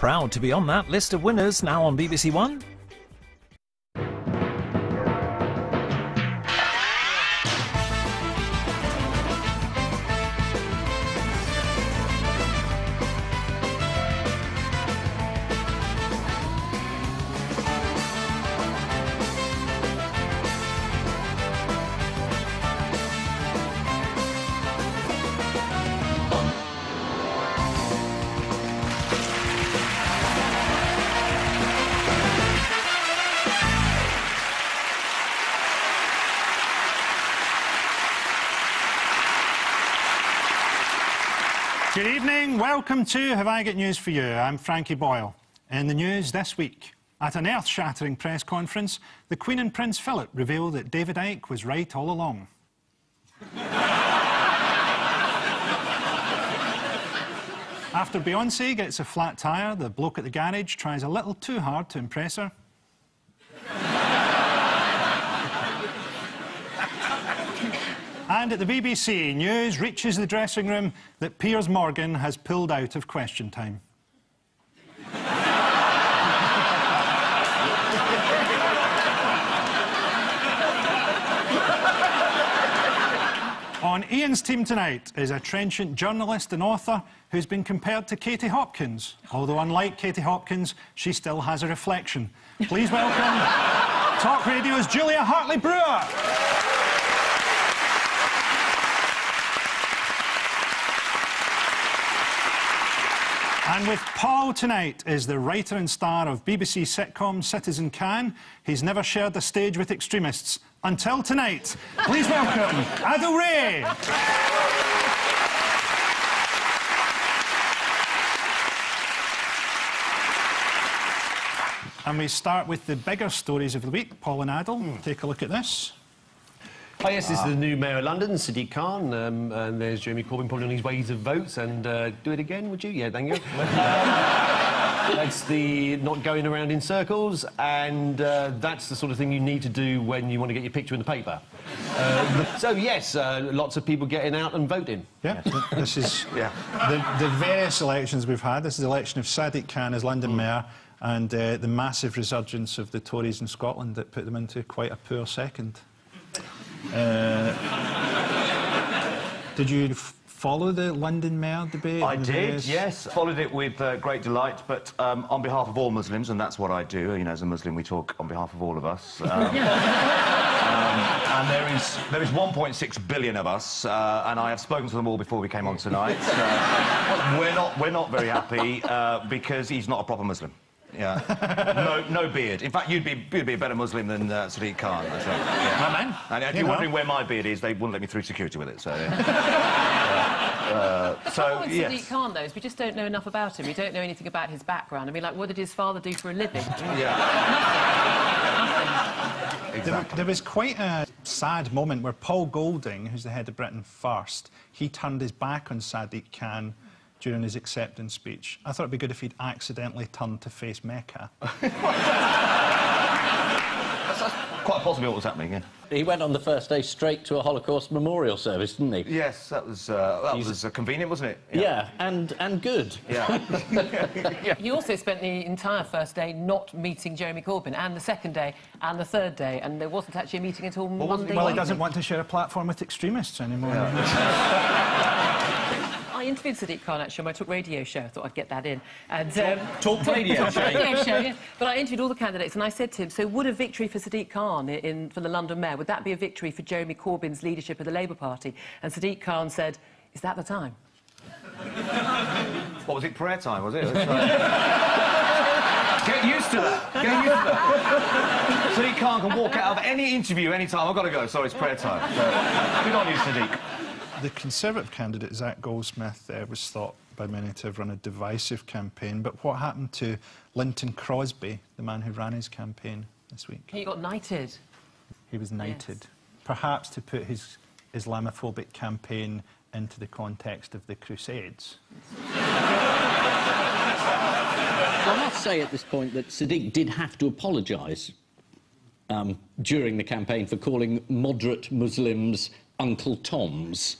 Proud to be on that list of winners now on BBC One. Welcome to Have I Got News for You? I'm Frankie Boyle. In the news this week, at an earth shattering press conference, the Queen and Prince Philip revealed that David Icke was right all along. After Beyonce gets a flat tyre, the bloke at the garage tries a little too hard to impress her. And at the BBC, news reaches the dressing room that Piers Morgan has pulled out of question time. On Ian's team tonight is a trenchant journalist and author who's been compared to Katie Hopkins. Although, unlike Katie Hopkins, she still has a reflection. Please welcome Talk Radio's Julia Hartley And with Paul tonight is the writer and star of BBC sitcom Citizen Khan. He's never shared the stage with extremists. Until tonight, please welcome Adil Ray. And we start with the bigger stories of the week. Paul and Adil, hmm. take a look at this. Oh, yes, this is the new Mayor of London, Sadiq Khan, um, and there's Jeremy Corbyn probably on his way to votes, and uh, do it again, would you? Yeah, thank you. that's the not going around in circles, and uh, that's the sort of thing you need to do when you want to get your picture in the paper. Uh, so, yes, uh, lots of people getting out and voting. Yeah, this is yeah. the, the various elections we've had. This is the election of Sadiq Khan as London Mayor and uh, the massive resurgence of the Tories in Scotland that put them into quite a poor second. Uh, did you f- follow the London Mayor debate? I did, various- yes. Followed it with uh, great delight, but um, on behalf of all Muslims, and that's what I do, you know, as a Muslim, we talk on behalf of all of us. Um, um, and there is, there is 1.6 billion of us, uh, and I have spoken to them all before we came on tonight. Uh, we're, not, we're not very happy uh, because he's not a proper Muslim. Yeah. no, no beard. In fact, you'd be, you'd be a better Muslim than uh, Sadiq Khan. I think. Yeah. My man. And if You you're know. wondering where my beard is, they wouldn't let me through security with it, so... yeah. uh, so, problem with yes. Sadiq Khan, though, is we just don't know enough about him. We don't know anything about his background. I mean, like, what did his father do for a living? Yeah. There, exactly. there was quite a sad moment where Paul Golding, who's the head of Britain First, he turned his back on Sadiq Khan during his acceptance speech. I thought it'd be good if he'd accidentally turned to face Mecca. Quite possibly what was happening, yeah. He went on the first day straight to a Holocaust memorial service, didn't he? Yes, that was, uh, that was uh, convenient, wasn't it? Yeah, and, and good. Yeah. He also spent the entire first day not meeting Jeremy Corbyn, and the second day, and the third day, and there wasn't actually a meeting until wasn't Monday Well, he evening. doesn't want to share a platform with extremists anymore. I interviewed Sadiq Khan actually on my Talk Radio show. I thought I'd get that in. And, um, Talk radio Talk show. Radio show, yeah. But I interviewed all the candidates, and I said to him, "So, would a victory for Sadiq Khan in, in for the London Mayor would that be a victory for Jeremy Corbyn's leadership of the Labour Party?" And Sadiq Khan said, "Is that the time?" what was it, prayer time, was it? It was like- Get used to that. Get used to that. Sadiq Khan can walk out of any interview anytime. I've got to go. Sorry, it's prayer time. So, good on you, Sadiq. The Conservative candidate, Zac Goldsmith, uh, was thought by many to have run a divisive campaign. But what happened to Lynton Crosby, the man who ran his campaign this week? He got knighted. He was knighted. Perhaps to put his Islamophobic campaign into the context of the Crusades. I must say at this point that Sadiq did have to apologise um, during the campaign for calling moderate Muslims Uncle Toms.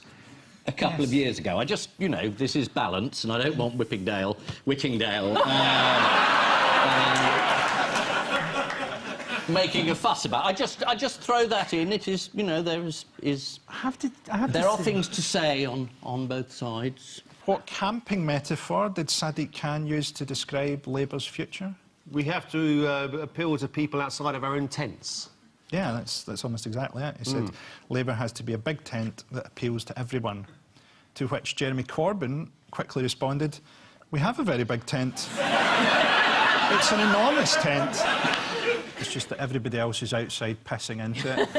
A couple of years ago. I just, you know, this is balance, and I don't want Whippingdale, Wickingdale, uh, um, making a fuss about. I just, I just throw that in. It is, you know, there is, is I have to, I have there to are say- things to say on on both sides. What camping metaphor did Sadiq Khan use to describe Labour's future? We have to uh, appeal to people outside of our own tents. Yeah, that's, that's almost exactly it. He said Labour has to be a big tent that appeals to everyone. To which Jeremy Corbyn quickly responded, We have a very big tent. it's an enormous tent. It's just that everybody else is outside pissing into it.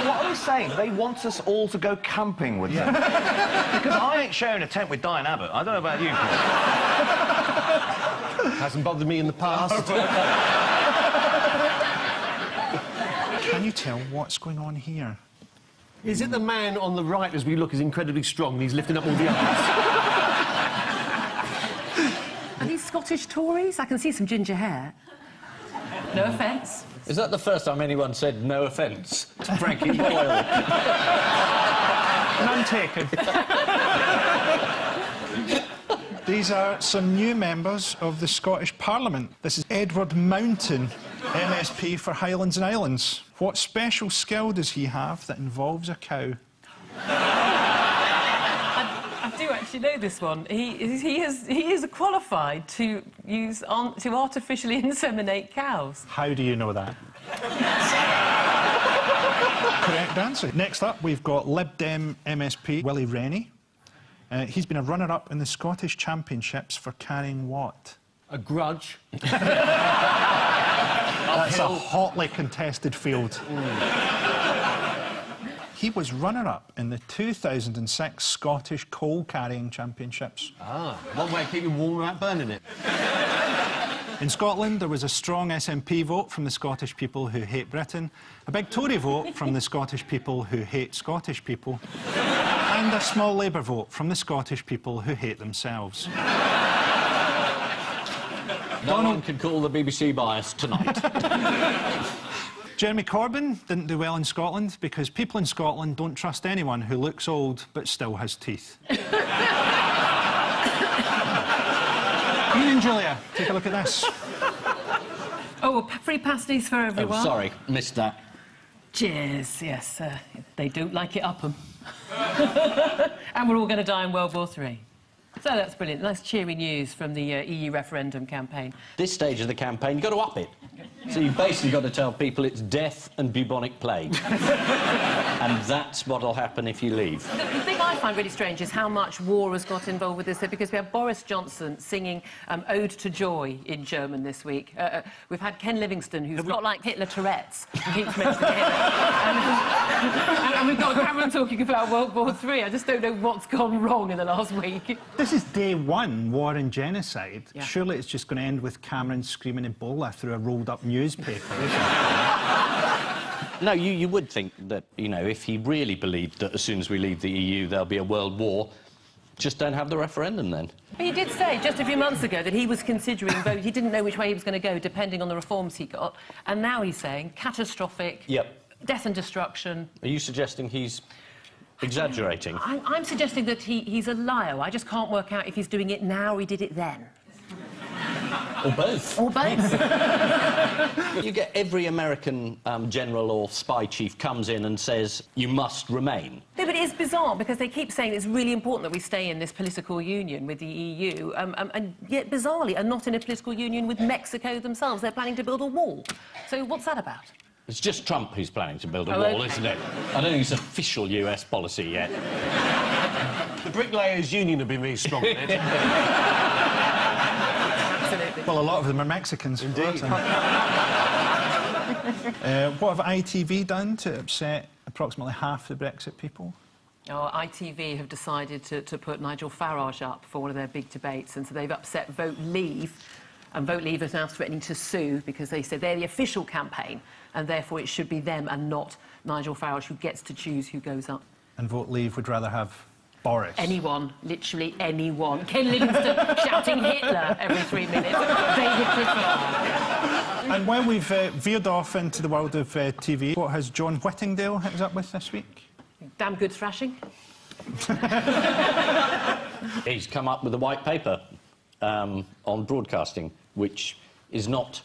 So what are they saying? They want us all to go camping with them. because I ain't sharing a tent with Diane Abbott. I don't know about you, Paul. Hasn't bothered me in the past. Can you tell what's going on here? Is it the man on the right, as we look, is incredibly strong and he's lifting up all the others? Are these Scottish Tories? I can see some ginger hair. No offence. Is that the first time anyone said no offence to Frankie Boyle? None taken. These are some new members of the Scottish Parliament. This is Edward Mountain, MSP for Highlands and Islands. What special skill does he have that involves a cow? I do actually know this one. He, he, is, he is qualified to use on, to artificially inseminate cows. How do you know that? Correct answer. Next up, we've got Lib Dem MSP Willie Rennie. Uh, he's been a runner-up in the Scottish Championships for carrying what? A grudge. That's a hotly contested field. He was runner-up in the 2006 Scottish Coal Carrying Championships. Ah, one way of keeping warm without burning it. In Scotland, there was a strong SNP vote from the Scottish people who hate Britain, a big Tory vote from the Scottish people who hate Scottish people, and a small Labour vote from the Scottish people who hate themselves. no one can call the BBC bias tonight. Jeremy Corbyn didn't do well in Scotland because people in Scotland don't trust anyone who looks old but still has teeth. Ian and Julia, take a look at this. Oh, p- free pasties for everyone. oh, everyone. sorry, missed that. Cheers. Yes, uh, they don't like it up 'em. and we're all going to die in World War Three. So that's brilliant. Nice cheery news from the uh, EU referendum campaign. This stage of the campaign, you've got to up it. So you've basically got to tell people it's death and bubonic plague. and that's what'll happen if you leave. The, the I find really strange is how much war has got involved with this, because we have Boris Johnson singing um, Ode to Joy in German this week. Uh, uh, we've had Ken Livingstone, who's got like Hitler Tourette's, keeps mentioning Hitler. and, and, and we've got Cameron talking about World War Three. I just don't know what's gone wrong in the last week. This is day one, war and genocide. Yeah. Surely it's just going to end with Cameron screaming Ebola through a rolled-up newspaper. No, you, you would think that, you know, if he really believed that as soon as we leave the EU there'll be a world war, just don't have the referendum then. But he did say just a few months ago that he was considering vote. He didn't know which way he was going to go, depending on the reforms he got. And now he's saying catastrophic, Yep. death and destruction. Are you suggesting he's exaggerating? I'm, I'm suggesting that he, he's a liar. I just can't work out if he's doing it now or he did it then. Or both? Or both. You get every American um, general or spy chief comes in and says, you must remain. no, but it is bizarre because they keep saying it's really important that we stay in this political union with the EU, um, um, and yet bizarrely are not in a political union with Mexico themselves. They're planning to build a wall. So what's that about? It's just Trump who's planning to build a Oh, wall, okay. isn't it? I don't think it's official US policy yet. The Bricklayers Union have been really strong on it. Absolutely. well, a lot of them are Mexicans. Indeed. uh, what have ITV done to upset approximately half the Brexit people? Oh, ITV have decided to, to put Nigel Farage up for one of their big debates, and so they've upset Vote Leave. And Vote Leave is now threatening to sue because they said they're the official campaign, and therefore it should be them and not Nigel Farage who gets to choose who goes up. And Vote Leave would rather have Boris. Anyone, literally anyone. Ken Livingstone shouting Hitler every three minutes. They would prefer. And when we've uh, veered off into the world of uh, TV, what has John Whittingdale hit us up with this week? Damn good thrashing. He's come up with a white paper um, on broadcasting, which is not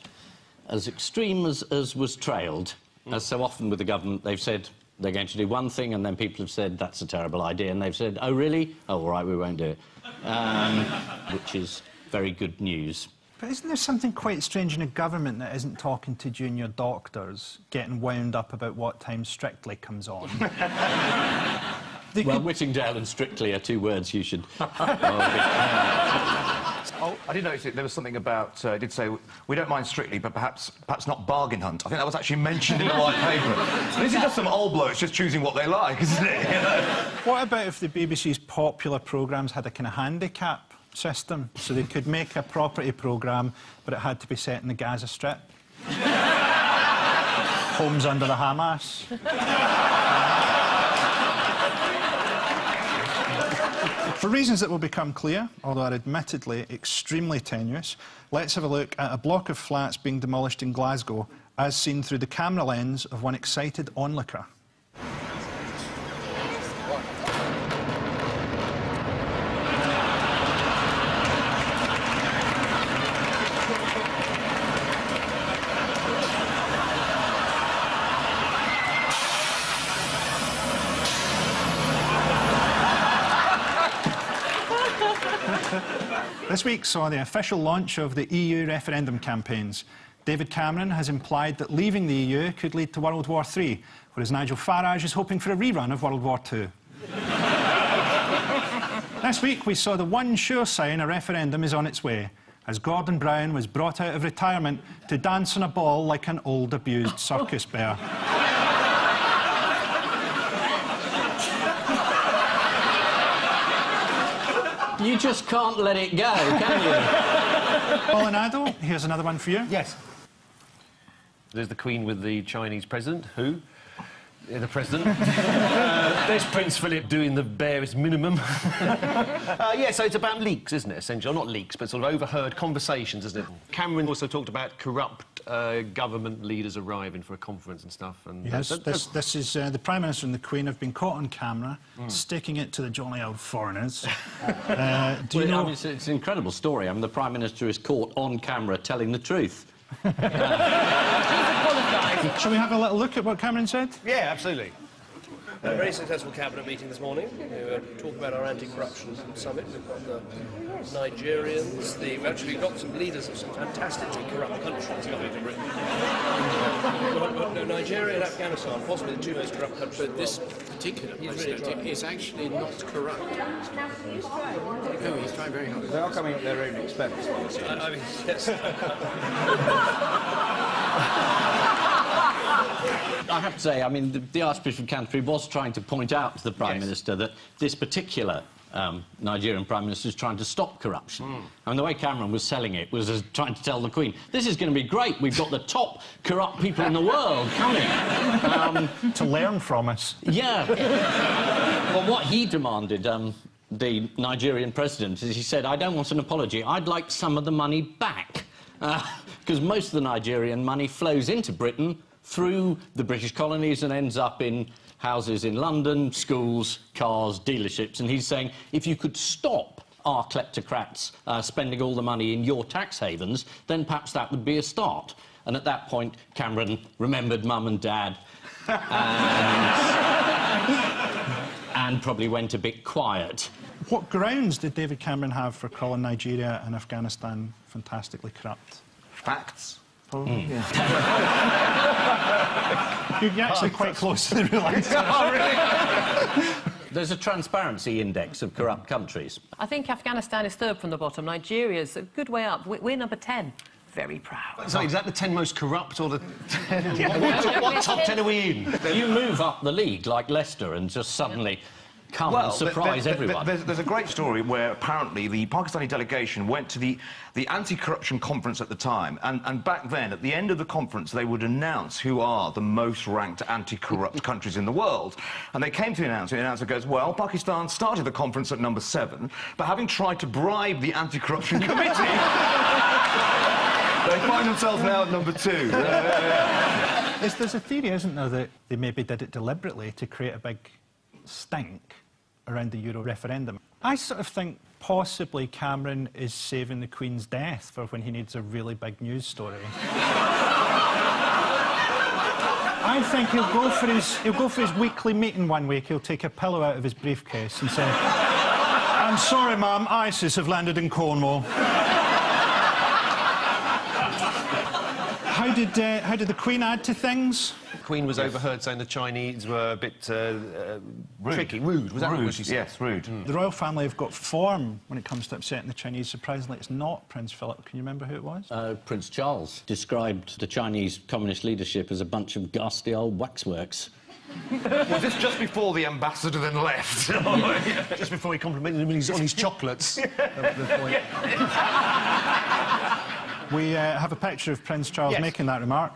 as extreme as, as was trailed. As so often with the government, they've said they're going to do one thing, and then people have said that's a terrible idea, and they've said, oh, really? Oh, all right, we won't do it. Um, which is very good news. But isn't there something quite strange in a government that isn't talking to junior doctors, getting wound up about what time Strictly comes on? Well, could- Whittingdale and Strictly are two words you should... Oh, I did notice it. There was something about. Uh, it did say we don't mind strictly, but perhaps perhaps not bargain hunt. I think that was actually mentioned in the white paper. This is just some old blokes just choosing what they like, isn't it? You know? What about if the BBC's popular programmes had a kind of handicap system, so they could make a property programme, but it had to be set in the Gaza Strip? Homes under the Hamas. For reasons that will become clear, although are admittedly extremely tenuous, let's have a look at a block of flats being demolished in Glasgow as seen through the camera lens of one excited onlooker. Week saw the official launch of the EU referendum campaigns. David Cameron has implied that leaving the EU could lead to World War III, whereas Nigel Farage is hoping for a rerun of World War II. this week we saw the one sure sign a referendum is on its way, as Gordon Brown was brought out of retirement to dance on a ball like an old abused circus bear. You just can't let it go, can you? Paul and Adil, here's another one for you. Yes. There's the Queen with the Chinese president. Who? Yeah, the president. uh, there's Prince Philip doing the barest minimum. uh, yeah, so it's about leaks, isn't it, essentially? Or not leaks, but sort of overheard conversations, isn't it? Cameron also talked about corrupt uh, government leaders arriving for a conference and stuff. And Yes, that- this, this is uh, the Prime Minister and the Queen have been caught on camera sticking it to the jolly old foreigners. uh, do you Well, I mean, it's, it's an incredible story. I mean, the Prime Minister is caught on camera telling the truth. Shall we have a little look at what Cameron said? Yeah, absolutely. A very successful cabinet meeting this morning. We were talking about our anti-corruption summit. We've got the Nigerians. The, we've actually got some leaders of some fantastically corrupt countries coming to Britain. Well, well, no, Nigeria and Afghanistan, possibly the two most corrupt countries. But this particular He's really president trying. is actually not corrupt. No, he's trying very hard. They are coming at their own expense. I, I mean, yes. I have to say, I mean, the, the Archbishop of Canterbury was trying to point out to the Prime Yes. Minister that this particular um, Nigerian Prime Minister is trying to stop corruption. I mean, the way Cameron was selling it was as trying to tell the Queen, this is going to be great, we've got the top corrupt people in the world coming. Um, To learn from us. yeah. well, what he demanded, um, the Nigerian president, is he said, I don't want an apology, I'd like some of the money back. Because most of the Nigerian money flows into Britain through the British colonies and ends up in houses in London, schools, cars, dealerships. And he's saying, if you could stop our kleptocrats uh, spending all the money in your tax havens, then perhaps that would be a start. And at that point, Cameron remembered mum and dad and probably went a bit quiet. What grounds did David Cameron have for calling Nigeria and Afghanistan fantastically corrupt? Facts. Hmm. You're actually quite close to the real answer. Oh, There's a transparency index of corrupt countries. I think Afghanistan is third from the bottom. Nigeria's a good way up. We- We're number 10. Very proud. So is that the 10 most corrupt or the 10? what, what- what top 10 are we in? You move up the league like Leicester and just suddenly come and th- surprise th- th- everyone. There's, there's a great story where apparently the Pakistani delegation went to the, the anti-corruption conference at the time, and, and back then, at the end of the conference, they would announce who are the most ranked anti-corrupt countries in the world. And they came to the announcement, and the announcer goes, well, Pakistan started the conference at number seven, but having tried to bribe the anti-corruption committee, they find themselves now at number two. Is, there's a theory, isn't there, that they maybe did it deliberately to create a big stink around the Euro referendum. I sort of think possibly Cameron is saving the Queen's death for when he needs a really big news story. I think he'll go for his he'll go for his weekly meeting one week. He'll take a pillow out of his briefcase and say, "I'm sorry, ma'am. ISIS have landed in Cornwall." How did uh, how did the Queen add to things? The Queen was overheard saying the Chinese were a bit uh, uh, tricky, rude. Was that rude? what she said? Yes, rude. The royal family have got form when it comes to upsetting the Chinese. Surprisingly, it's not Prince Philip. Can you remember who it was? Uh, Prince Charles described the Chinese communist leadership as a bunch of ghastly old waxworks. Was this just before the ambassador then left? Just before he complimented him on his, on his chocolates. We uh, have a picture of Prince Charles Yes. making that remark.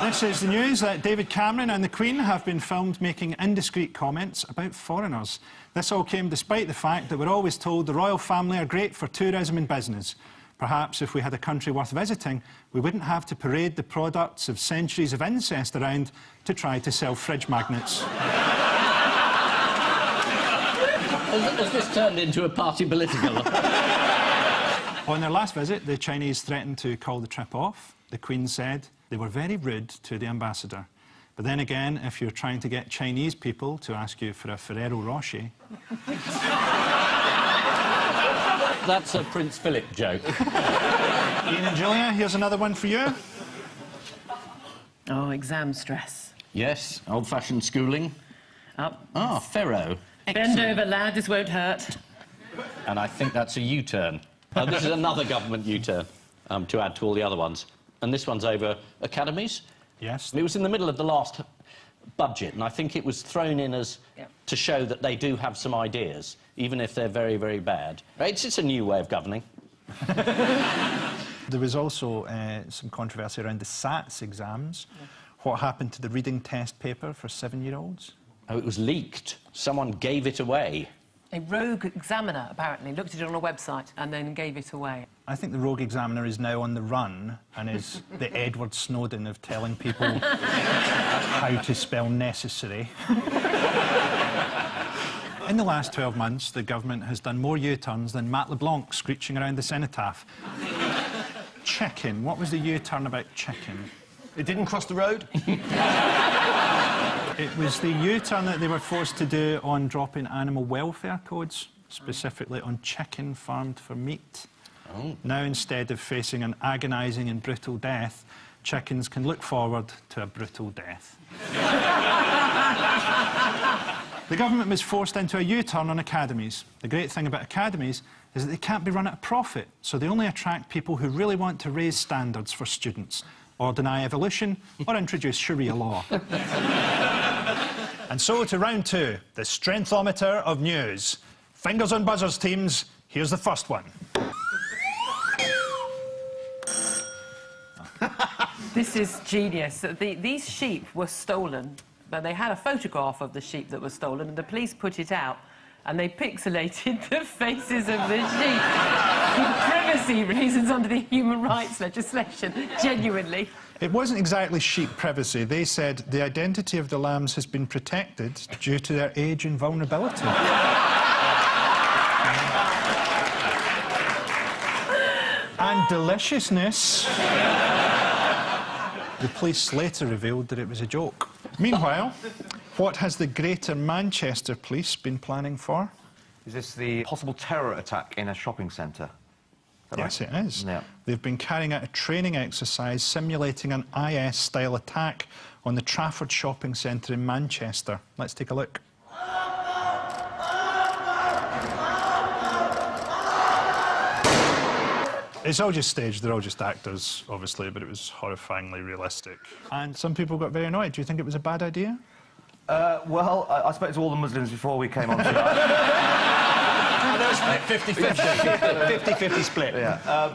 this is the news that David Cameron and the Queen have been filmed making indiscreet comments about foreigners. This all came despite the fact that we're always told the royal family are great for tourism and business. Perhaps if we had a country worth visiting, we wouldn't have to parade the products of centuries of incest around to try to sell fridge magnets. Has, has this turned into a party political? On their last visit, the Chinese threatened to call the trip off. The Queen said they were very rude to the ambassador. But then again, if you're trying to get Chinese people to ask you for a Ferrero Rocher, That's a Prince Philip joke. Ian and Julia, here's another one for you. Oh, exam stress. yes, old-fashioned schooling. Up. Ah, Pharaoh. Bend over, lad. This won't hurt. And I think that's a U-turn. Uh, this is another government U-turn, um, to add to all the other ones. And this one's over academies. Yes. It was in the middle of the last budget, and I think it was thrown in as Yep. to show that they do have some ideas, even if they're very, very bad. It's just a new way of governing. There was also uh, some controversy around the SATS exams. What happened to the reading test paper for seven-year-olds? Oh, it was leaked. Someone gave it away. A rogue examiner, apparently, looked at it on a website and then gave it away. I think the rogue examiner is now on the run and is the Edward Snowden of telling people how to spell necessary. In the last 12 months, the government has done more U-turns than Matt LeBlanc screeching around the cenotaph. chicken. What was the U-turn about chicken? It didn't cross the road? It was the U-turn that they were forced to do on dropping animal welfare codes, specifically on chicken farmed for meat. Oh. Now, instead of facing an agonising and brutal death, chickens can look forward to a brutal death. the government was forced into a U-turn on academies. The great thing about academies is that they can't be run at a profit, so they only attract people who really want to raise standards for students, or deny evolution, or introduce Sharia law. And so to round two, the strengthometer of news. Fingers on buzzers, teams. Here's the first one. This is genius. The, these sheep were stolen, but they had a photograph of the sheep that was stolen, and the police put it out, and they pixelated the faces of the sheep for privacy reasons under the human rights legislation. Genuinely. It wasn't exactly sheep privacy. They said the identity of the lambs has been protected due to their age and vulnerability. and deliciousness. The police later revealed that it was a joke. Meanwhile, what has the Greater Manchester Police been planning for? Is this the possible terror attack in a shopping centre? Is that Yes, right? it is. Yeah. They've been carrying out a training exercise simulating an IS-style attack on the Trafford shopping centre in Manchester. Let's take a look. It's all just staged. They're all just actors, obviously, but it was horrifyingly realistic. And some people got very annoyed. Do you think it was a bad idea? Uh, well, I, I spoke to all the Muslims before we came on tonight. 50-50. 50-50 split. Yeah. Um,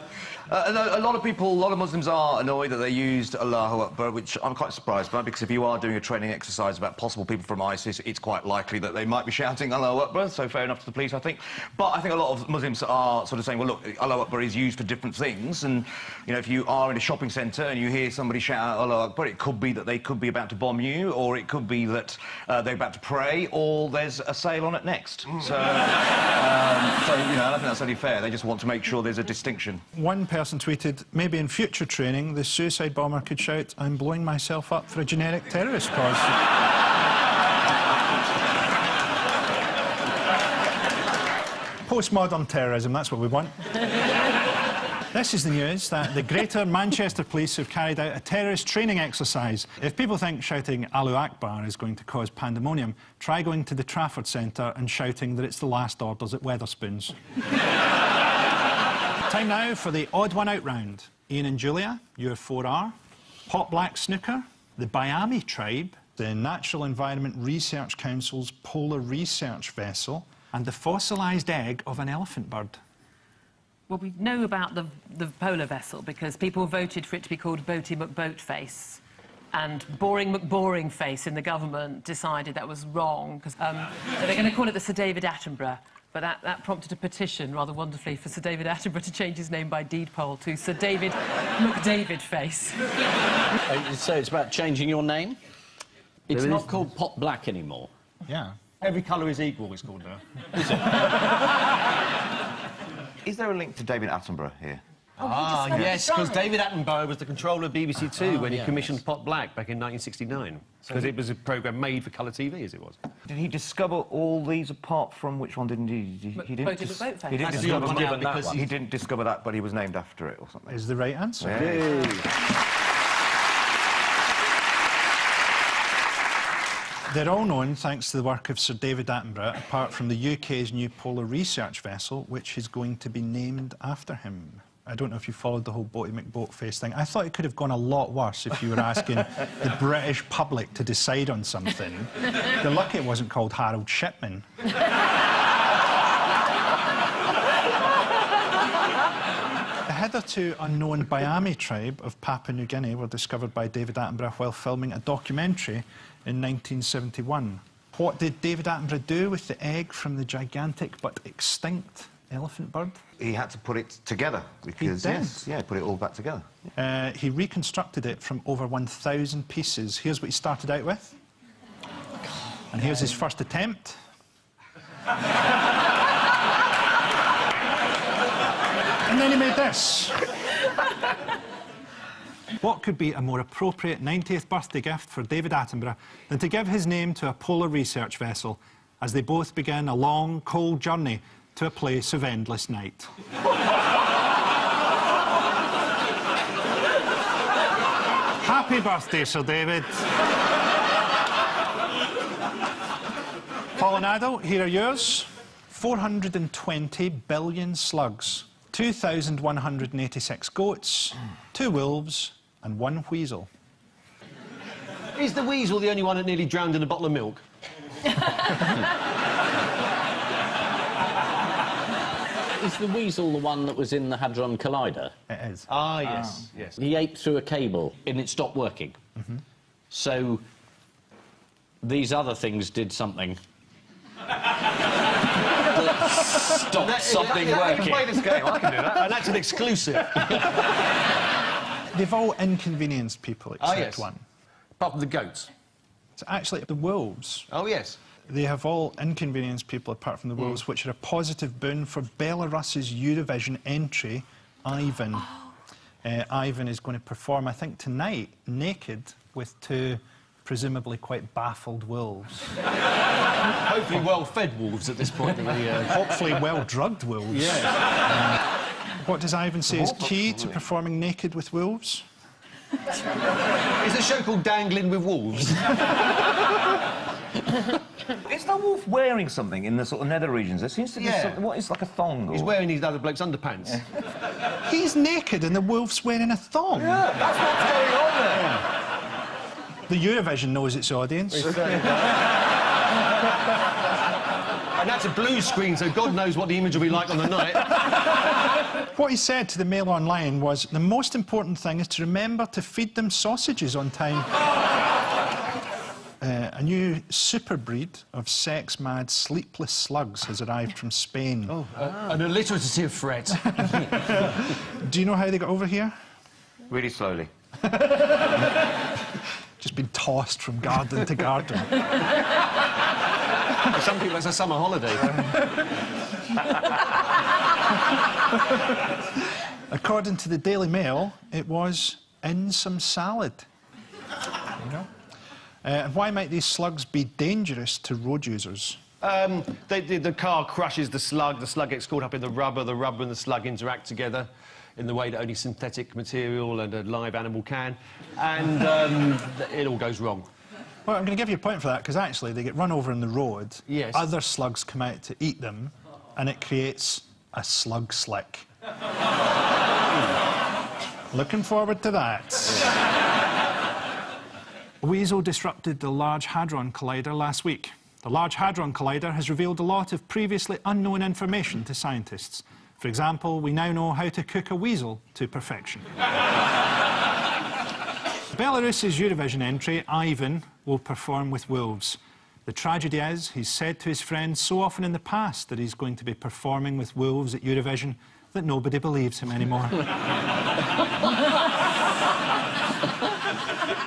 Uh, a lot of people, a lot of Muslims are annoyed that they used Allahu Akbar, which I'm quite surprised by, because if you are doing a training exercise about possible people from ISIS, it's quite likely that they might be shouting Allahu Akbar, so fair enough to the police, I think. But I think a lot of Muslims are sort of saying, well, look, Allahu Akbar is used for different things, and, you know, if you are in a shopping centre and you hear somebody shout out Allahu Akbar, it could be that they could be about to bomb you, or it could be that uh, they're about to pray, or there's a sale on it next. Mm. So, um, so, you know, I don't think that's only fair. They just want to make sure there's a distinction. One person tweeted, maybe in future training, the suicide bomber could shout, I'm blowing myself up for a generic terrorist cause. Postmodern terrorism, that's what we want. This is the news that the Greater Manchester Police have carried out a terrorist training exercise. If people think shouting Allahu Akbar is going to cause pandemonium, try going to the Trafford Centre and shouting that it's the last orders at Wetherspoons. Time now for the odd one out round. Ian and Julia, your 4R. Pot Black Snooker, the Biami tribe, the Natural Environment Research Council's polar research vessel, and the fossilised egg of an elephant bird. Well, we know about the, the polar vessel because people voted for it to be called Boaty McBoatface. And Boring McBoringface in the government decided that was wrong because um, they're going to call it the Sir David Attenborough. But that, that prompted a petition, rather wonderfully, for Sir David Attenborough to change his name by deed poll to Sir David McDavidface. Uh, so it's about changing your name? It's There not called Pot Black anymore. Yeah. Every colour is equal, it's called now. Is there a link to David Attenborough here? Ah, yes, because David Attenborough was the controller of BBC Two when he yeah, commissioned Pot Black back in 1969. Because it was a programme made for colour TV, as it was. Did he discover all these apart from which one didn't he? He, he didn't. Boaty McBoatface. he didn't That's discover odd one that one. He didn't discover that, but he was named after it or something. Is the right answer. They're all known thanks to the work of Sir David Attenborough, apart from the UK's new polar research vessel, which is going to be named after him. I don't know if you followed the whole Boaty McBoatface thing. I thought it could have gone a lot worse if you were asking the British public to decide on something. They're lucky it wasn't called Harold Shipman. The hitherto unknown Biami tribe of Papua New Guinea were discovered by David Attenborough while filming a documentary in 1971. What did David Attenborough do with the egg from the gigantic but extinct elephant bird? He had to put it together because yes, yeah, put it all back together. Uh, he reconstructed it from over 1,000 pieces. Here's what he started out with. And here's his first attempt. and then he made this. What could be a more appropriate 90th birthday gift for David Attenborough than to give his name to a polar research vessel as they both begin a long, cold journey to a place of endless night? Happy birthday, Sir David. Paul and Adil, here are yours. 420 billion slugs, 2,186 goats, two wolves, and one weasel. Is the weasel the only one that nearly drowned in a bottle of milk? Is the weasel the one that was in the Hadron Collider? It is. Ah, yes, yes. He ate through a cable and it stopped working. So these other things did something. that stopped something working. I can play this game. I can do that. And that's an exclusive. They've all inconvenienced people except Ah, yes. one. Apart from the goats. It's actually the wolves. Oh, yes. They have all inconvenienced people apart from the wolves, which are a positive boon for Belarus's Eurovision entry, Ivan. Uh, Ivan is going to perform, I think, tonight, naked with two presumably quite baffled wolves. Hopefully well-fed wolves at this point. in uh... Hopefully well drugged wolves. Yeah. What does Ivan say is key to performing naked with wolves? Is a show called Dangling with Wolves? Is the wolf wearing something in the sort of nether regions? There seems to be Yeah. something. What is like a thong? Or... He's wearing these other bloke's underpants. He's naked and the wolf's wearing a thong. Yeah, that's what's going on there. The Eurovision knows its audience. And that's a blue screen, so God knows what the image will be like on the night. What he said to the Mail Online was the most important thing is to remember to feed them sausages on time. Oh, A new super breed of sex mad, sleepless slugs has arrived from Spain. Oh, uh, an alliterative threat. Do you know how they got over here? Really slowly. Just been tossed from garden to garden. For some people, it's a summer holiday. According to the Daily Mail, it was in some salad. You know? Uh, and why might these slugs be dangerous to road users? Um, they, the, the car crushes the slug, the slug gets caught up in the rubber, the rubber and the slug interact together in the way that only synthetic material and a live animal can, and um, it all goes wrong. Well, I'm going to give you a point for that because actually they get run over in the road. Yes. Other slugs come out to eat them, and it creates a slug slick. Looking forward to that. Weasel disrupted the Large Hadron Collider last week. The Large Hadron Collider has revealed a lot of previously unknown information to scientists. For example, we now know how to cook a weasel to perfection. Belarus's Eurovision entry, Ivan, will perform with wolves. The tragedy is, he's said to his friends so often in the past that he's going to be performing with wolves at Eurovision that nobody believes him anymore.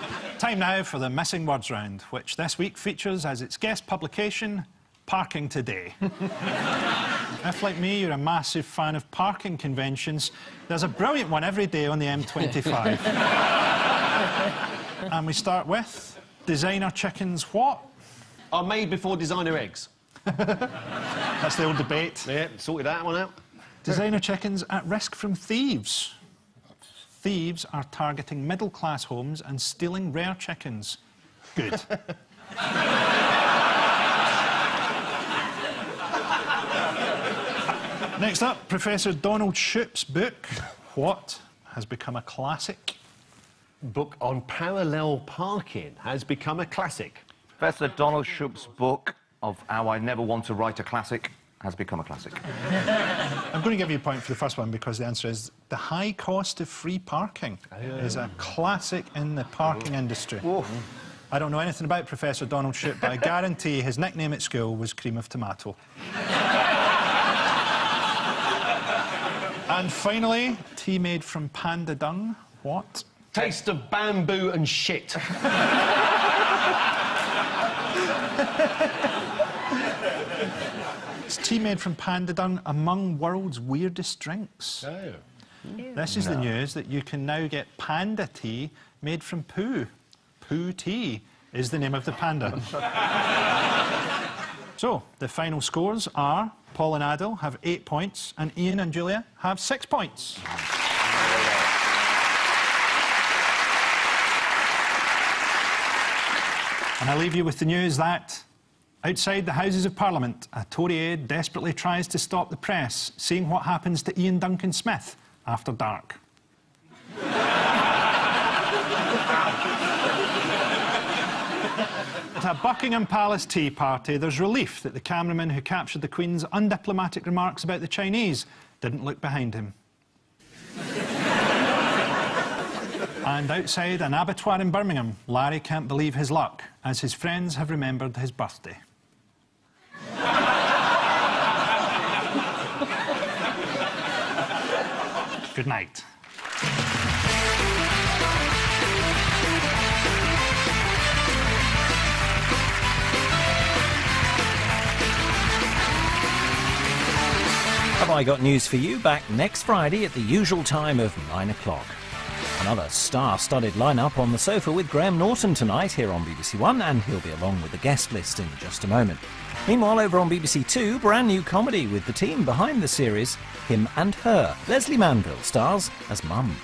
Time now for the Missing Words Round, which this week features as its guest publication, Parking Today. if, like me, you're a massive fan of parking conventions, there's a brilliant one every day on the M25. and we start with designer chickens what? Are made before designer eggs. That's the old debate. Yeah, sorted that one out. Designer chickens at risk from thieves. Thieves are targeting middle class homes and stealing rare chickens. Good. Next up, Professor Donald Shoup's book, What has become a classic? Book on parallel parking has become a classic. Professor Donald Shoup's book of How I Never Want to Write a Classic has become a classic. I'm going to give you a point for the first one because the answer is the high cost of free parking is a classic in the parking industry. I don't know anything about Professor Donald Shoup, but I guarantee his nickname at school was cream of tomato. and finally, tea made from panda dung. What? Taste of bamboo and shit. It's tea made from panda dung among world's weirdest drinks. Oh. This is the news that you can now get panda tea made from poo. Poo tea is the name of the panda. so, the final scores are Paul and Adil have eight points, and Ian and Julia have six points. And I leave you with the news that outside the Houses of Parliament, a Tory aide desperately tries to stop the press seeing what happens to Iain Duncan Smith after dark. At a Buckingham Palace tea party, there's relief that the cameraman who captured the Queen's undiplomatic remarks about the Chinese didn't look behind him. and outside an abattoir in Birmingham, Larry can't believe his luck as his friends have remembered his birthday. Good night. Have I got news for you? Back next Friday at the usual time of 9 o'clock. Another star studded lineup on the sofa with Graham Norton tonight here on BBC One, and he'll be along with the guest list in just a moment. Meanwhile, over on BBC Two, brand new comedy with the team behind the series, Him and Her. Lesley Manville stars as Mum.